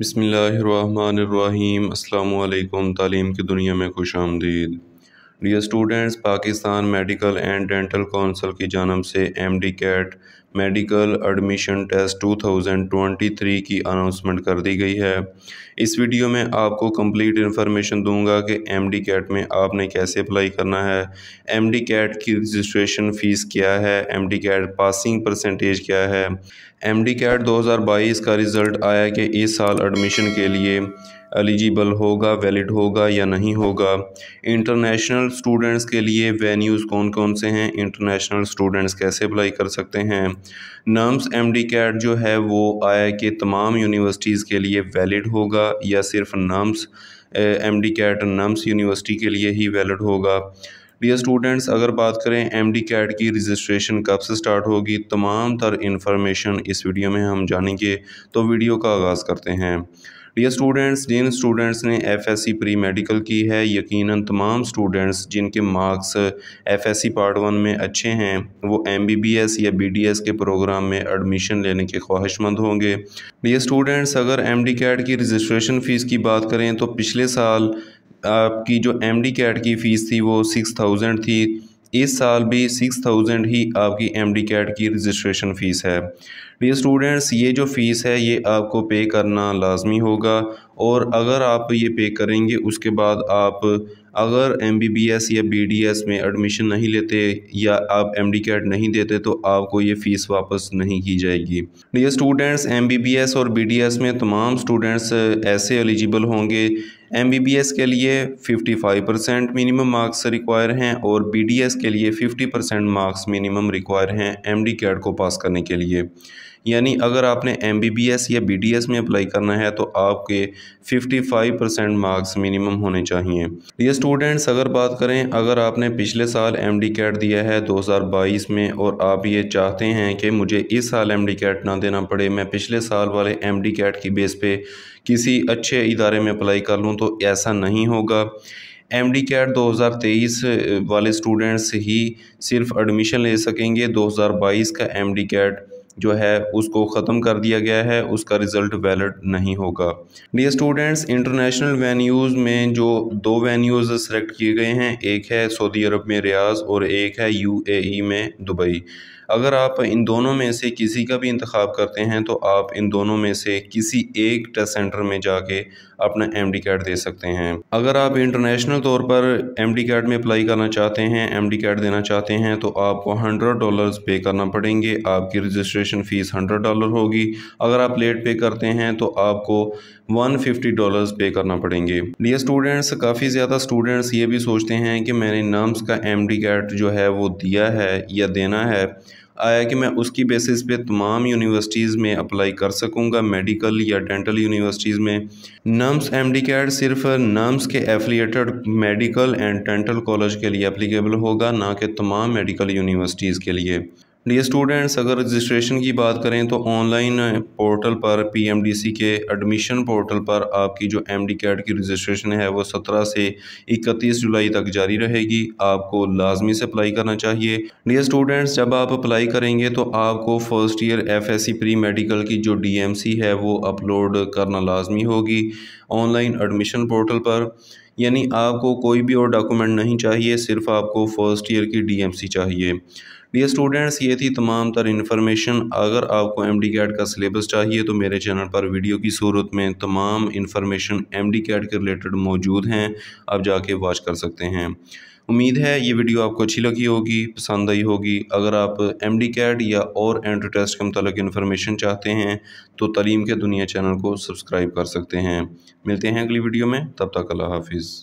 बसमीम अल्लाम तालीम की दुनिया में खुश आमदीद। Dear students Pakistan medical and dental council की जानब से M D CAT medical admission test 2023 की अनाउंसमेंट कर दी गई है। इस वीडियो में आपको कंप्लीट इन्फॉर्मेशन दूँगा कि एम डी कैट में आपने कैसे अप्लाई करना है। एम डी कैट की रजिस्ट्रेशन फ़ीस क्या है? M D CAT passing percentage क्या है? एम डी कैट दो हज़ार बाईस का रिज़ल्ट आया कि इस साल एडमिशन के लिए एलिजिबल होगा, वैलिड होगा या नहीं होगा? इंटरनेशनल स्टूडेंट्स के लिए वेन्यूज़ कौन कौन से हैं? इंटरनेशनल स्टूडेंट्स कैसे अप्लाई कर सकते हैं? नम्स एम डी कैट जो है वो आया के तमाम यूनिवर्सिटीज़ के लिए वैलिड होगा या सिर्फ़ NUMS M D CAT NUMS university के लिए ही वैलिड होगा। डियर स्टूडेंट्स अगर बात करें एम डी कैट की रजिस्ट्रेशन कब से स्टार्ट होगी, तमाम तर इंफॉर्मेशन इस वीडियो में हम जानेंगे तो वीडियो का आगाज़ करते हैं। डियर स्टूडेंट्स जिन स्टूडेंट्स ने एफएससी प्री मेडिकल की है, यकीनन तमाम स्टूडेंट्स जिनके मार्क्स एफएससी पार्ट वन में अच्छे हैं, वो एमबीबीएस या बीडीएस के प्रोग्राम में एडमिशन लेने के ख्वाहिशमंद होंगे। डियर स्टूडेंट्स अगर एमडी कैट की रजिस्ट्रेशन फ़ीस की बात करें तो पिछले साल आपकी जो एम डी कैट की फ़ीस थी, वो सिक्स थाउज़ेंड थी। इस साल भी सिक्स थाउज़ेंड ही आपकी एम डी कैट की रजिस्ट्रेशन फ़ीस है। डियर स्टूडेंट्स ये जो फ़ीस है, ये आपको पे करना लाजमी होगा और अगर आप ये पे करेंगे, उसके बाद आप अगर एम बी बी एस या बी डी एस में एडमिशन नहीं लेते या आप एम डी कैट नहीं देते तो आपको ये फ़ीस वापस नहीं की जाएगी। Dear students M B B S और बी डी एस में तमाम स्टूडेंट्स ऐसे एलिजिबल होंगे एम बी बी एस के लिए fifty five percent minimum marks require हैं और बी डी एस के लिए fifty percent marks minimum require हैं एम डी कैट को पास करने के लिए। यानी अगर आपने एम बी बी एस या बी डी एस में अप्लाई करना है तो आपके fifty five percent marks minimum होने चाहिए। ये स्टूडेंट्स अगर बात करें, अगर आपने पिछले साल एम डी कैट दिया है दो हज़ार बाईस में, और आप ये चाहते हैं कि मुझे इस साल एम डी कैट ना देना पड़े, मैं पिछले साल वाले एम डी कैट की बेस पे किसी अच्छे इदारे में अप्लाई कर लूँ तो ऐसा नहीं होगा। एम डी कैट दो हज़ार तेईस वाले स्टूडेंट्स ही सिर्फ़ एडमिशन ले सकेंगे, दो हज़ार बाईस का एम डी कैट जो है उसको ख़त्म कर दिया गया है, उसका रिज़ल्ट वैलिड नहीं होगा। डी स्टूडेंट्स इंटरनेशनल वेन्यूज़ में जो दो वेन्यूज़ सेलेक्ट किए गए हैं, एक है सऊदी अरब में रियाज और एक है यूएई में दुबई अगर आप इन दोनों में से किसी का भी इंतखब करते हैं तो आप इन दोनों में से किसी एक टेस्ट सेंटर में जाके अपना एम डी कैट दे सकते हैं। अगर आप इंटरनेशनल तौर पर एम डी कैट में अप्लाई करना चाहते हैं एम डी कैट देना चाहते हैं तो आपको हंड्रेड डॉलर्स पे करना पड़ेंगे। आपकी रजिस्ट्रेशन फ़ीस हंड्रेड डॉलर होगी। अगर आप लेट पे करते हैं तो आपको वन फिफ्टी डॉलर्स पे करना पड़ेंगे। डियर स्टूडेंट्स काफ़ी ज़्यादा स्टूडेंट्स ये भी सोचते हैं कि मैंने नाम्स का एम डी कैट जो है, वो दिया है या देना है। आया कि मैं उसकी बेसिस पे तमाम यूनिवर्सिटीज़ में अप्लाई कर सकूँगा मेडिकल या डेंटल यूनिवर्सिटीज़ में। नम्स एम डी कैट सिर्फ़ नम्स के affiliated medical and dental college के लिए अप्लीकेबल होगा, ना कि तमाम मेडिकल यूनिवर्सिटीज़ के लिए। डियर स्टूडेंट्स अगर रजिस्ट्रेशन की बात करें तो ऑनलाइन पोर्टल पर पीएमडीसी के एडमिशन पोर्टल पर आपकी जो एम डी कैट की रजिस्ट्रेशन है वो 17 से 31 जुलाई तक जारी रहेगी। आपको लाजमी से अप्लाई करना चाहिए। डी स्टूडेंट्स जब आप अप्लाई करेंगे तो आपको first year FSc pre medical की जो डीएमसी है वो अपलोड करना लाजमी होगी ऑनलाइन एडमिशन पोर्टल पर। यानी आपको कोई भी और डॉक्यूमेंट नहीं चाहिए, सिर्फ़ आपको फ़र्स्ट ईयर की डीएमसी चाहिए। डियर स्टूडेंट्स ये थी तमाम तर इन्फॉर्मेशन अगर आपको एम डी कैट का सिलेबस चाहिए तो मेरे चैनल पर वीडियो की सूरत में तमाम इन्फॉर्मेशन एम डी कैट के रिलेटेड मौजूद हैं। आप जाके वॉच कर सकते हैं। उम्मीद है ये वीडियो आपको अच्छी लगी होगी, पसंद आई होगी। अगर आप एम डी कैट या और एंट्री टेस्ट के मतलब इन्फॉर्मेशन चाहते हैं तो तलीम के दुनिया चैनल को सब्सक्राइब कर सकते हैं। मिलते हैं अगली वीडियो में। तब तक अल्लाह हाफिज़।